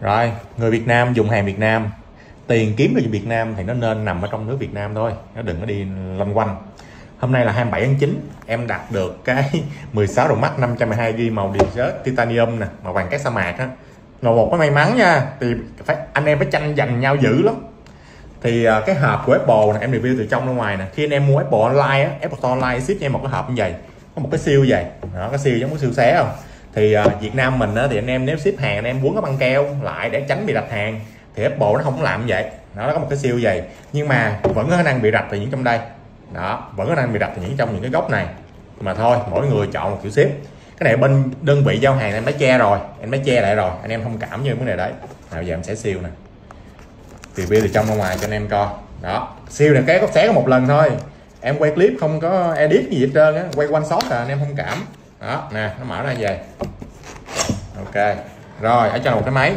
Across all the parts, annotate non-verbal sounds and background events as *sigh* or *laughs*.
rồi, người Việt Nam dùng hàng Việt Nam. Tiền kiếm được Việt Nam thì nó nên nằm ở trong nước Việt Nam thôi. Nó đừng có đi loanh quanh. Hôm nay là 27 tháng 9 em đặt được cái 16 đồng mắt 512 g màu desert titanium nè, màu vàng cát sa mạc á. Là một cái may mắn nha, thì phải, anh em phải tranh giành nhau dữ lắm. Thì à, cái hộp của Apple này em review từ trong ra ngoài nè. Khi anh em mua Apple online á, Apple Store online ship cho em một cái hộp như vậy, có một cái siêu vậy. Đó, cái siêu giống cái siêu xé không? Thì uh, Việt Nam mình uh, thì anh em nếu ship hàng anh em quấn cái băng keo lại để tránh bị đặt hàng. Thì Apple nó không làm vậy. Nó có một cái siêu vậy nhưng mà vẫn có khả năng bị rạch từ những trong đây. Đó vẫn có khả năng bị rạch từ những trong những cái góc này. Mà thôi mỗi người chọn một kiểu ship. Cái này bên đơn vị giao hàng em đã che rồi. Em đã che lại rồi. Anh em thông cảm như vấn đề đấy. Nào giờ em sẽ siêu nè. Review từ trong ra ngoài cho anh em coi. Đó siêu này cái có xé có một lần thôi. Em quay clip không có edit gì hết trơn á. Quay one shot là anh em thông cảm đó, nè, nó mở ra về. Ok, rồi, ở trong một cái máy.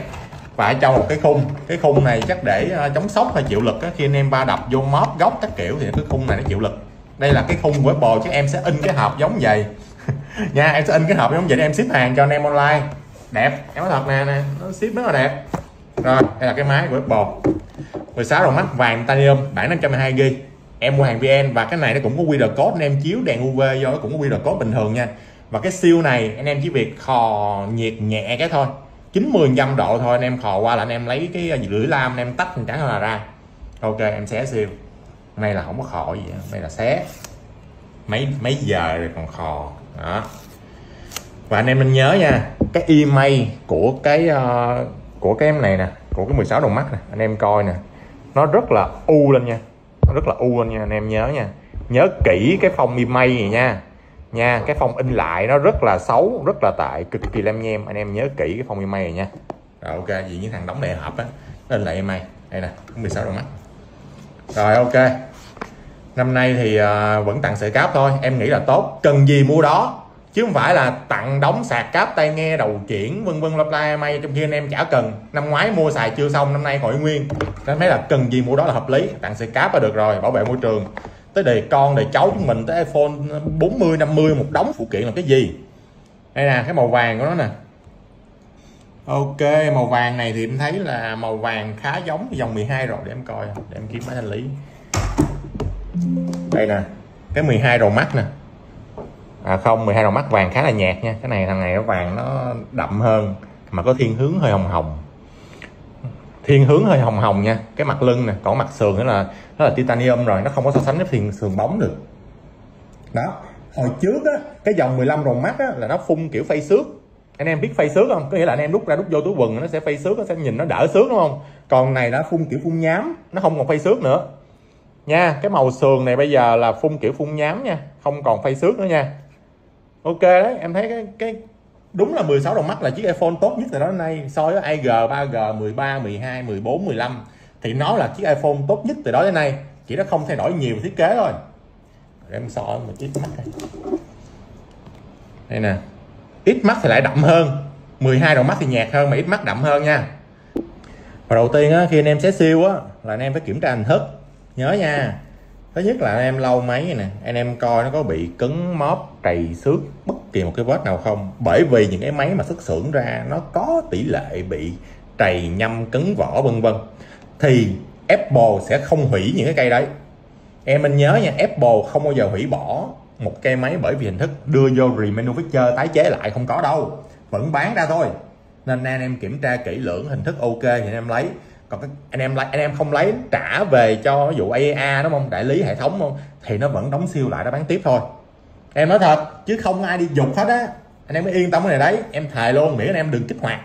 Và ở trong một cái khung. Cái khung này chắc để ờ, chống sốc hay chịu lực á, khi anh em ba đập vô móp góc các kiểu thì cái khung này nó chịu lực. Đây là cái khung của bồ chứ em sẽ in cái hộp giống vậy. *laughs* Nha, em sẽ in cái hộp giống vậy để em ship hàng cho anh em online. Đẹp. Em nói thật nè nè, nó ship rất là đẹp. Rồi, đây là cái máy của Apple. 16 đầu mắt, vàng titanium bản 512 g em mua hàng VN và cái này nó cũng có QR code, anh em chiếu đèn UV do nó cũng có QR code bình thường nha và cái siêu này anh em chỉ việc khò nhiệt nhẹ cái thôi. 90 trăm độ thôi anh em khò qua là anh em lấy cái à, lưỡi lam anh em tách một là ra. Ok em xé siêu. Này là không có khò gì đây là xé. Mấy mấy giờ rồi còn khò. Đó. Và anh em nên nhớ nha cái email của cái uh, của cái em này nè của cái 16 đồng mắt nè anh em coi nè. Nó rất là u lên nha nó rất là u lên nha anh em nhớ nha. Nhớ kỹ cái phong email này nha nha cái phong in lại nó rất là xấu rất là tệ cực kỳ lem nhem. Anh em nhớ kỹ cái phong email này nha. Rồi ok vì những thằng đóng đại hợp á in lại email đây nè 16 đồng mắt rồi ok. Năm nay thì uh, vẫn tặng sợi cáp thôi. Em nghĩ là tốt cần gì mua đó. Chứ không phải là tặng đóng sạc cáp tai nghe đầu chuyển vân vân lắp lai may trong khi anh em chả cần. Năm ngoái mua xài chưa xong năm nay còn nguyên. Nên thấy là cần gì mua đó là hợp lý. Tặng sợi cáp là được rồi bảo vệ môi trường tới đời con đời cháu chúng mình tới iPhone 40 50 một đống phụ kiện là cái gì? Đây nè, cái màu vàng của nó nè. Ok, màu vàng này thì em thấy là màu vàng khá giống dòng 12 rồi, để em coi, để em kiếm máy thanh lý. Đây nè, cái 12 đầu mắt nè. À không 12 đầu mắt vàng khá là nhạt nha. Cái này thằng này nó vàng nó đậm hơn, mà có thiên hướng hơi hồng hồng thiên hướng hơi hồng hồng nha. Cái mặt lưng nè, còn mặt sườn nữa là nó là titanium rồi, nó không có so sánh với thiên sườn bóng được. Đó, hồi trước á, cái dòng 15 rồng mắt á, là nó phun kiểu phay xước. Anh em biết phay xước không? Có nghĩa là anh em rút ra rút vô túi quần, nó sẽ phay xước, nó sẽ nhìn nó đỡ xước, đúng không? Còn này đã phun kiểu phun nhám, nó không còn phay xước nữa. Nha, cái màu sườn này bây giờ là phun kiểu phun nhám nha, không còn phay xước nữa nha. Ok đấy, em thấy cái cái đúng là 16 đồng mắt là chiếc iPhone tốt nhất từ đó đến nay. So với IG 3G 13 12 14 15 thì nó là chiếc iPhone tốt nhất từ đó đến nay. Chỉ nó không thay đổi nhiều thiết kế thôi. Để em so một chiếc mắt đây. Đây nè. Ít mắt thì lại đậm hơn. 12 đồng mắt thì nhạt hơn mà ít mắt đậm hơn nha. Và đầu tiên á, khi anh em xé siêu á là anh em phải kiểm tra hình thức. Nhớ nha thứ nhất là anh em lau máy nè, anh em coi nó có bị cứng, móp, trầy xước bất kỳ một cái vết nào không. Bởi vì những cái máy mà xuất xưởng ra, nó có tỷ lệ bị trầy nhâm cứng, vỏ, vân vân. Thì Apple sẽ không hủy những cái cây đấy. Em mình nhớ nha, Apple không bao giờ hủy bỏ một cây máy bởi vì hình thức đưa vô remanufacture tái chế lại không có đâu. Vẫn bán ra thôi. Nên anh em kiểm tra kỹ lưỡng, hình thức ok thì anh em lấy còn anh em lấy anh em không lấy, trả về cho ví dụ AEA đúng không đại lý hệ thống không, thì nó vẫn đóng siêu lại, nó bán tiếp thôi. Em nói thật, chứ không ai đi dục hết á. Anh em mới yên tâm cái này đấy, em thề luôn, miễn anh em đừng kích hoạt.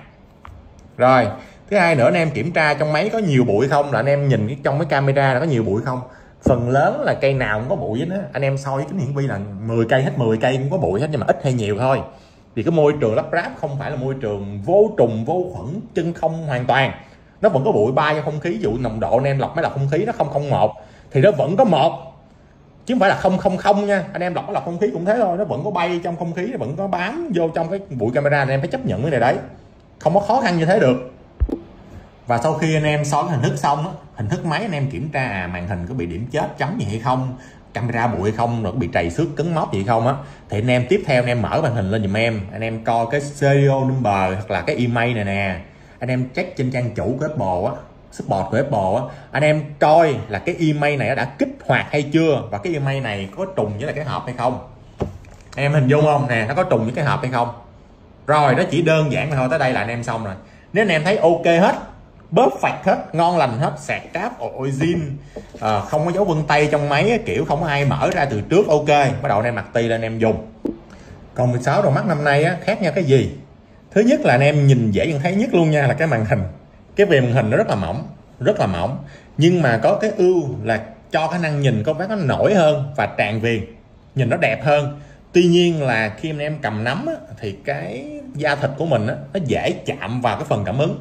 Rồi, thứ hai nữa, anh em kiểm tra trong máy có nhiều bụi không? Là anh em nhìn cái trong cái camera là có nhiều bụi không? Phần lớn là cây nào cũng có bụi hết á. Anh em soi kính hiển vi là 10 cây hết 10 cây cũng có bụi hết, nhưng mà ít hay nhiều thôi. Vì cái môi trường lắp ráp không phải là môi trường vô trùng, vô khuẩn, chân không hoàn toàn nó vẫn có bụi bay trong không khí, ví dụ nồng độ anh em lọc máy lọc không khí nó không không một, thì nó vẫn có một. Chứ không phải là không không không nha. Anh em lọc máy lọc không khí cũng thế thôi, nó vẫn có bay trong không khí, nó vẫn có bám vô trong cái bụi camera, anh em phải chấp nhận cái này đấy. Không có khó khăn như thế được. Và sau khi anh em soi hình thức xong hình thức máy anh em kiểm tra à màn hình có bị điểm chết, chấm gì hay không, camera bụi hay không, rồi có bị trầy xước, cứng móc gì không á, thì anh em tiếp theo anh em mở màn hình lên giùm em. Anh em coi cái serial number hoặc là cái email này nè anh em check trên trang chủ của Apple á support của Apple á. Anh em coi là cái email này đã kích hoạt hay chưa và cái email này có trùng với là cái hộp hay không. Em hình dung không? Nè nó có trùng với cái hộp hay không? Rồi nó chỉ đơn giản thôi tới đây là anh em xong rồi. Nếu anh em thấy ok hết bóp phạt hết ngon lành hết sạc cáp ôi zin à, không có dấu vân tay trong máy kiểu không có ai mở ra từ trước ok. Bắt đầu anh em mặt ti lên anh em dùng. Còn 16 đầu mắt năm nay á, khác nhau cái gì? Thứ nhất là anh em nhìn dễ nhận thấy nhất luôn nha là cái màn hình. Cái về màn hình nó rất là mỏng rất là mỏng. Nhưng mà có cái ưu là cho khả năng nhìn có vẻ nó nổi hơn và tràn viền nhìn nó đẹp hơn. Tuy nhiên là khi anh em cầm nắm á, thì cái da thịt của mình á, nó dễ chạm vào cái phần cảm ứng.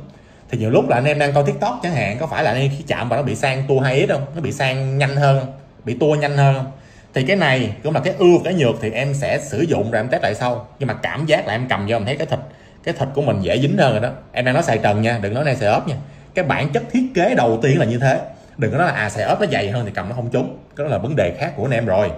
Thì nhiều lúc là anh em đang coi tiktok chẳng hạn có phải là anh em khi chạm vào nó bị sang tua hay ít không? Nó bị sang nhanh hơn không? Bị tua nhanh hơn không? Thì cái này cũng là cái ưu cái nhược thì em sẽ sử dụng rồi em test lại sau. Nhưng mà cảm giác là em cầm vô em thấy cái thịt cái thịt của mình dễ dính hơn rồi đó. Em đang nói xài trần nha, đừng nói này xài ốp nha. Cái bản chất thiết kế đầu tiên là như thế. Đừng có nói là à xài ốp nó dày hơn thì cầm nó không trúng. Cái đó là vấn đề khác của anh em rồi.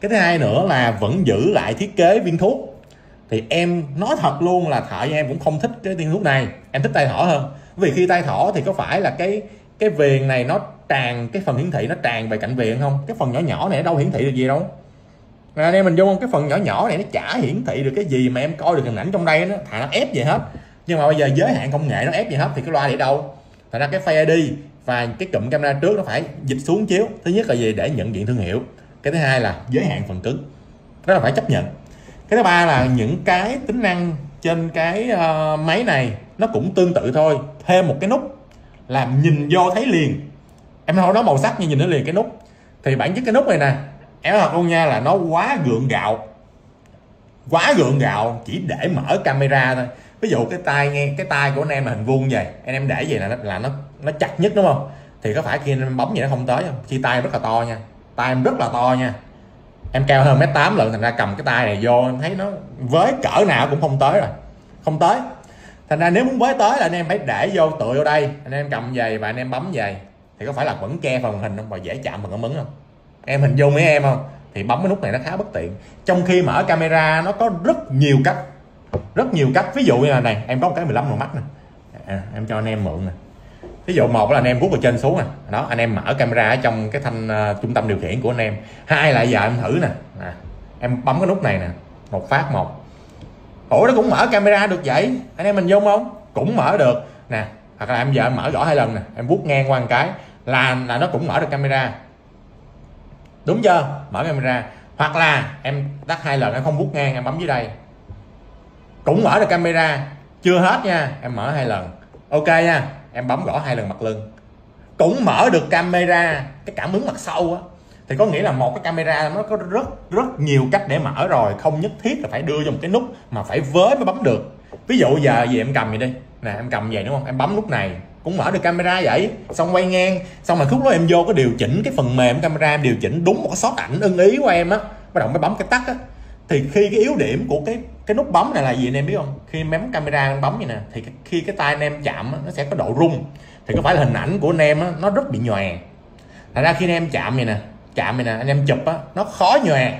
Cái thứ hai nữa là vẫn giữ lại thiết kế viên thuốc. Thì em nói thật luôn là thợ em cũng không thích cái viên thuốc này. Em thích tay thỏ hơn. Vì khi tay thỏ thì có phải là cái cái viền này nó tràn, cái phần hiển thị nó tràn về cạnh viền không? Cái phần nhỏ nhỏ này đâu hiển thị được gì đâu anh em mình vô cái phần nhỏ nhỏ này nó chả hiển thị được cái gì mà em coi được hình ảnh trong đây nó thà nó ép gì hết. Nhưng mà bây giờ giới hạn công nghệ nó ép gì hết thì cái loa để đâu. Thành ra cái Face ID và cái cụm camera trước nó phải dịch xuống chiếu. Thứ nhất là gì? Để nhận diện thương hiệu. Cái thứ hai là giới hạn phần cứng. Đó là phải chấp nhận. Cái thứ ba là những cái tính năng trên cái uh, máy này nó cũng tương tự thôi. Thêm một cái nút làm nhìn vô thấy liền. Em không nói màu sắc nhưng nhìn nó liền cái nút. Thì bản chất cái nút này nè em thật luôn nha, là nó quá gượng gạo. Quá gượng gạo, chỉ để mở camera thôi. Ví dụ cái tay nghe, cái tay của anh em là hình vuông vậy, anh em để vậy là nó là nó nó chặt nhất đúng không? Thì có phải khi anh em bấm vậy nó không tới không? Khi tay rất là to nha. Tay em rất là to nha. Em cao hơn mét tám lần, thành ra cầm cái tay này vô, em thấy nó với cỡ nào cũng không tới rồi. Không tới. Thành ra nếu muốn với tới là anh em phải để vô, tựa vô đây. Anh em cầm về và anh em bấm về. Thì có phải là vẫn che phần hình không? Và dễ chạm phần cảm ứng không? Em hình dung mấy em không? Thì bấm cái nút này nó khá bất tiện. Trong khi mở camera nó có rất nhiều cách rất nhiều cách. Ví dụ như là này em có một cái 15 lăm mắt nè. À, em cho anh em mượn nè. Ví dụ một là anh em vuốt từ trên xuống nè. Đó anh em mở camera ở trong cái thanh uh, trung tâm điều khiển của anh em. Hai là giờ em thử nè. À, em bấm cái nút này nè. Một phát một. Ủa nó cũng mở camera được vậy? Anh em mình dung không? Cũng mở được. Nè hoặc là em giờ em mở gõ hai lần nè. Em vuốt ngang qua một cái là là nó cũng mở được camera đúng chưa? Mở camera hoặc là em tắt hai lần, em không vuốt ngang, em bấm dưới đây. Cũng mở được camera. Chưa hết nha, em mở hai lần. Ok nha, em bấm gõ hai lần mặt lưng. Cũng mở được camera, cái cảm ứng mặt sau á. Thì có nghĩa là một cái camera nó có rất rất nhiều cách để mở rồi. Không nhất thiết là phải đưa cho một cái nút mà phải với mới bấm được. Ví dụ giờ gì em cầm vậy đi. Nè, em cầm vậy đúng không? Em bấm nút này cũng mở được camera vậy. Xong quay ngang. Xong rồi khúc đó em vô có điều chỉnh cái phần mềm camera em điều chỉnh đúng một cái shot ảnh ưng ý của em á. Bắt đầu mới bấm cái tắt á. Thì khi cái yếu điểm của cái cái nút bấm này là gì anh em biết không? Khi em bấm camera em bấm vậy nè thì khi cái tay anh em chạm nó sẽ có độ rung. Thì có phải là hình ảnh của anh em á, nó rất bị nhòe. Thành ra khi anh em chạm vậy nè chạm vậy nè anh em chụp á nó khó nhòe.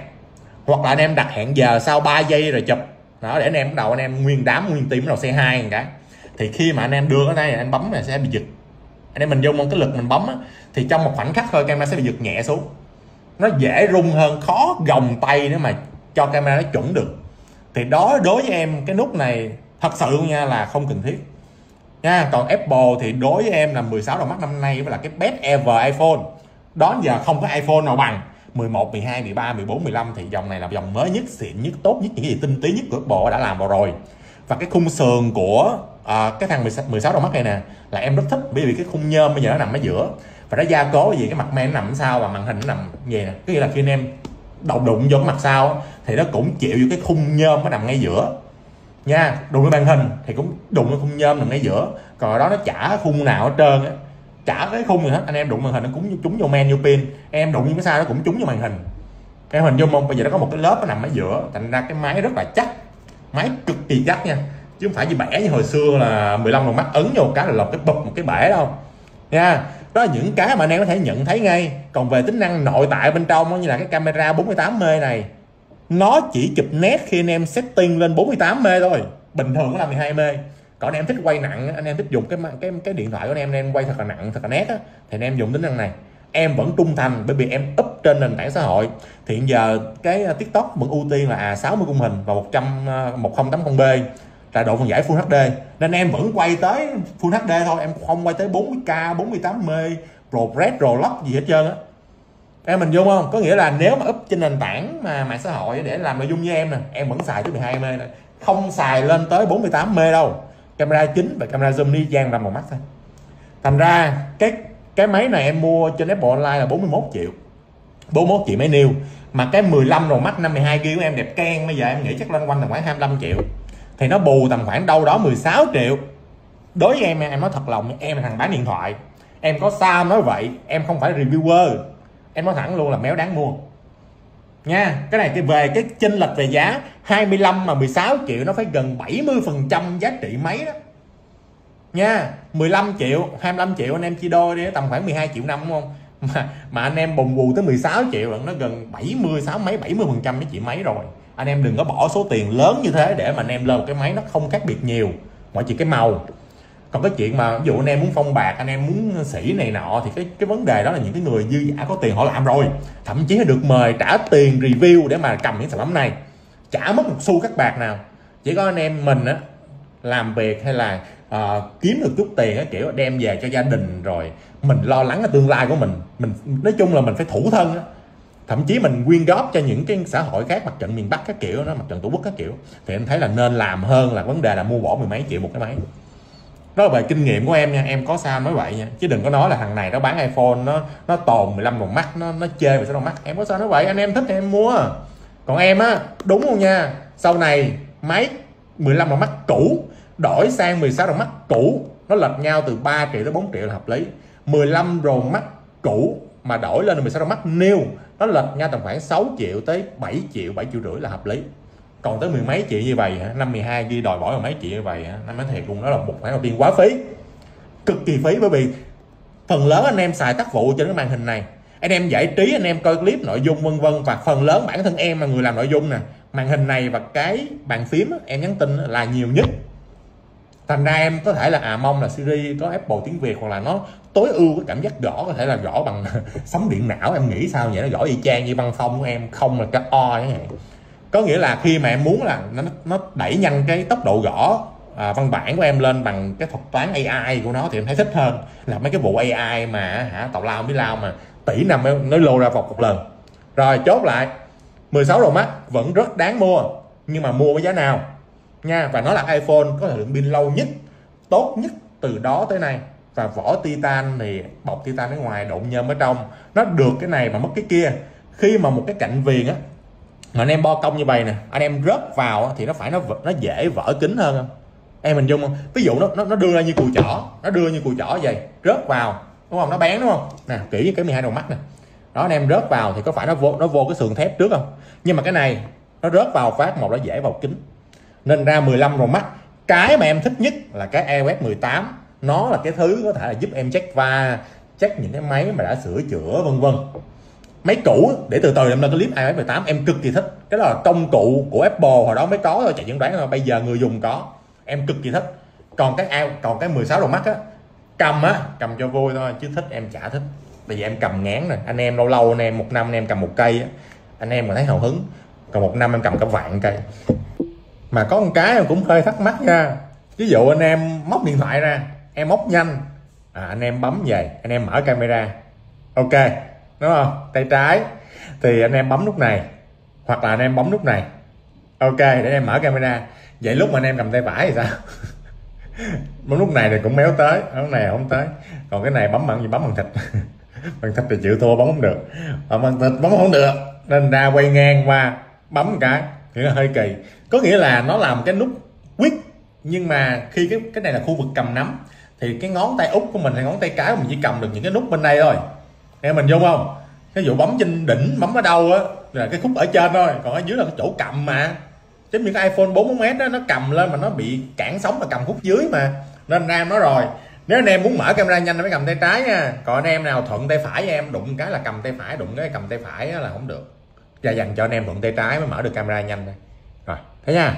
Hoặc là anh em đặt hẹn giờ sau 3 giây rồi chụp. Đó để anh em bắt đầu anh em nguyên đám nguyên tim bắt đầu xe hai cái thì khi mà anh em đưa cái đây anh bấm là sẽ bị giật. Anh em mình dùng một cái lực mình bấm á, thì trong một khoảnh khắc thôi camera sẽ bị giật nhẹ xuống. Nó dễ rung hơn khó gồng tay nữa mà cho camera nó chuẩn được. Thì đó đối với em cái nút này thật sự nha là không cần thiết. Nha còn Apple thì đối với em là 16 đầu mắt năm nay là cái best ever iPhone. Đó giờ không có iPhone nào bằng. 11, 12, 13, 14, 15 thì dòng này là dòng mới nhất, xịn nhất, tốt nhất, những gì tinh tế nhất của Apple đã làm vào rồi. Và cái khung sườn của à, cái thằng 16, 16 đầu mắt này nè là em rất thích bởi vì cái khung nhôm bây giờ nó nằm ở giữa. Và nó gia cố gì cái mặt men nó nằm sao và màn hình nó nằm về nè. Có nghĩa là khi anh em đầu đụng vô cái mặt sau thì nó cũng chịu vô cái khung nhôm nó nằm ngay giữa. Nha đụng cái màn hình thì cũng đụng cái khung nhôm nằm ngay giữa. Còn ở đó nó chả khung nào hết trơn á. Chả cái khung gì hết. Anh em đụng màn hình nó cũng trúng vô men vô pin. Em đụng như cái sao nó cũng trúng vô màn hình. Em hình dung không? Bây giờ nó có một cái lớp nó nằm ở giữa thành ra cái máy rất là chắc. Máy cực kỳ chắc nha chứ không phải như bẻ như hồi xưa là 15 đồng mắt ấn vô một cái là lọc cái bụp một cái bẻ đâu nha, đó là những cái mà anh em có thể nhận thấy ngay. Còn về tính năng nội tại bên trong như là cái camera 48 m này, nó chỉ chụp nét khi anh em setting lên 48 m thôi. Bình thường nó là 12 m còn anh em thích quay nặng, anh em thích dùng cái cái cái điện thoại của anh em anh em quay thật là nặng, thật là nét á, thì anh em dùng tính năng này. Em vẫn trung thành bởi vì em up trên nền tảng xã hội. Thì hiện giờ cái tiktok vẫn ưu tiên là à 60 khung hình và 100 1080 b tại độ phân giải Full HD nên em vẫn quay tới Full HD thôi. Em không quay tới 40k 48p ProRes ProLux gì hết trơn á. Em mình dung không? Có nghĩa là nếu mà up trên nền tảng mà mạng xã hội để làm nội dung như em nè, em vẫn xài tới 12 mê này. không xài lên tới 48m đâu. Camera chính và camera zoom đi gian làm một mắt thôi. Thành ra cái cái máy này em mua trên Apple Online là 41 triệu. 41 triệu mấy nêu mà cái 15 rồi mắt 52 kia của em đẹp keng bây giờ em nghĩ chắc lên quanh là khoảng 25 triệu thì nó bù tầm khoảng đâu đó 16 triệu. Đối với em em nói thật lòng em là thằng bán điện thoại. Em có sao nói vậy, em không phải reviewer. Em nói thẳng luôn là méo đáng mua. Nha, cái này cái về cái chênh lệch về giá 25 mà 16 triệu nó phải gần 70 phần trăm giá trị máy đó. Nha 15 triệu 25 triệu anh em chia đôi đi, tầm khoảng 12 triệu năm, đúng không? Mà mà anh em bùng bù tới 16 triệu là nó gần 70 sáu mấy 70 phần trăm cái chị máy rồi anh em đừng có bỏ số tiền lớn như thế để mà anh em lên một cái máy nó không khác biệt nhiều. Ngoại trừ cái màu. Còn cái chuyện mà ví dụ anh em muốn phong bạc anh em muốn sĩ này nọ thì cái cái vấn đề đó là những cái người dư giả có tiền họ làm rồi. Thậm chí được mời trả tiền review để mà cầm những sản phẩm này. Chả mất một xu các bạc nào. Chỉ có anh em mình á làm việc hay là uh, kiếm được chút tiền á kiểu đem về cho gia đình rồi mình lo lắng cái tương lai của mình. Mình nói chung là mình phải thủ thân á thậm chí mình quyên góp cho những cái xã hội khác, mặt trận miền bắc các kiểu đó, mặt trận tổ quốc các kiểu. Thì em thấy là nên làm hơn là vấn đề là mua bỏ mười mấy triệu một cái máy. Đó là về kinh nghiệm của em nha, em có sao nói vậy nha. Chứ đừng có nói là thằng này nó bán iphone, nó nó tồn 15 đồng mắt, nó nó chê về sẽ đồng mắt. Em có sao nói vậy, anh em thích thì em mua. Còn em á, đúng không nha? Sau này máy 15 đồng mắt cũ, đổi sang 16 đồng mắt cũ, nó lệch nhau từ 3 triệu tới 4 triệu là hợp lý. 15 đồng mắt cũ mà đổi lên 16 đồng mắt new nó lệch nhau tầm khoảng 6 triệu tới 7 triệu 7 triệu rưỡi là hợp lý. Còn tới mười mấy triệu như vậy hả? Năm 12 ghi đòi bỏ mấy triệu như vậy hả? Năm nói thiệt luôn đó là một khoản đầu tiên quá phí. Cực kỳ phí bởi vì phần lớn anh em xài tác vụ trên cái màn hình này. Anh em giải trí, anh em coi clip, nội dung, vân vân. Và phần lớn bản thân em là người làm nội dung nè. Màn hình này và cái bàn phím em nhắn tin là nhiều nhất. Thành ra em có thể là à mong là Siri có Apple tiếng Việt hoặc là nó tối ưu cái cảm giác gõ có thể là gõ bằng *laughs* sóng điện não em nghĩ sao vậy? Nó gõ y chang như băng phong của em không là cái o chẳng hạn. Có nghĩa là khi mà em muốn là nó nó đẩy nhanh cái tốc độ gõ à, văn bản của em lên bằng cái thuật toán AI của nó thì em thấy thích hơn. Là mấy cái vụ AI mà hả tàu lao mới lao mà tỷ năm nó lô ra vọc một lần. Rồi chốt lại. 16 Pro Max vẫn rất đáng mua nhưng mà mua với giá nào? Nha và nó là iPhone có thời lượng pin lâu nhất tốt nhất từ đó tới nay và vỏ titan thì bọc titan ở ngoài độn nhôm ở trong. Nó được cái này mà mất cái kia. Khi mà một cái cạnh viền á mà anh em bo cong như vậy nè anh em rớt vào thì nó phải nó nó dễ vỡ kính hơn không? Em mình dung không? Ví dụ nó nó, nó đưa ra như cùi chỏ nó đưa như cùi chỏ vậy rớt vào đúng không? Nó bén đúng không? Nè kỹ như cái 12 đầu mắt nè. Đó anh em rớt vào thì có phải nó vô nó vô cái sườn thép trước không? Nhưng mà cái này nó rớt vào phát một nó dễ vào kính. Nên ra 15 đầu mắt. Cái mà em thích nhất là cái iOS 18 nó là cái thứ có thể là giúp em check va, check những cái máy mà đã sửa chữa, vân vân. Máy cũ, để từ từ, em lên cái clip iOS 18 em cực kỳ thích. Cái đó là công cụ của Apple, hồi đó mới có thôi, chạy dẫn đoán mà bây giờ người dùng có. Em cực kỳ thích. Còn cái ao còn cái 16 đầu mắt á, cầm á, cầm cho vui thôi, chứ thích em chả thích. Bây giờ em cầm ngán rồi anh em lâu lâu anh em, một năm anh em cầm một cây á, anh em mà thấy hào hứng. Còn một năm em cầm cả vạn cây. Mà có một cái em cũng hơi thắc mắc nha. Ví dụ anh em móc điện thoại ra em móc nhanh. À, anh em bấm về. Anh em mở camera. Ok đúng không? Tay trái. Thì anh em bấm nút này. Hoặc là anh em bấm nút này. Ok để em mở camera. Vậy lúc mà anh em cầm tay phải thì sao? *laughs* Bấm nút này thì cũng méo tới. Nút này không tới. Còn cái này bấm bằng gì? Bấm bằng thịt. *laughs* Bằng thịt thì chịu thua bấm không được. Bấm bằng thịt bấm không được. Nên ra quay ngang qua bấm một cái. Thì nó hơi kỳ. Có nghĩa là nó làm cái nút quyết nhưng mà khi cái cái này là khu vực cầm nắm thì cái ngón tay út của mình hay ngón tay cái của mình chỉ cầm được những cái nút bên đây thôi. Em mình vô không? Cái vụ bấm trên đỉnh, bấm ở đâu á, là cái khúc ở trên thôi. Còn ở dưới là cái chỗ cầm mà. Chứ những cái iPhone 4 đó nó cầm lên mà nó bị cản sóng mà cầm khúc dưới mà. Nên anh em nói rồi, nếu anh em muốn mở camera nhanh phải cầm tay trái nha. Còn anh em nào thuận tay phải em, đụng cái là cầm tay phải, đụng cái cầm tay phải là không được. Và dành cho anh em thuận tay trái mới mở được camera nhanh đây rồi, thế nha.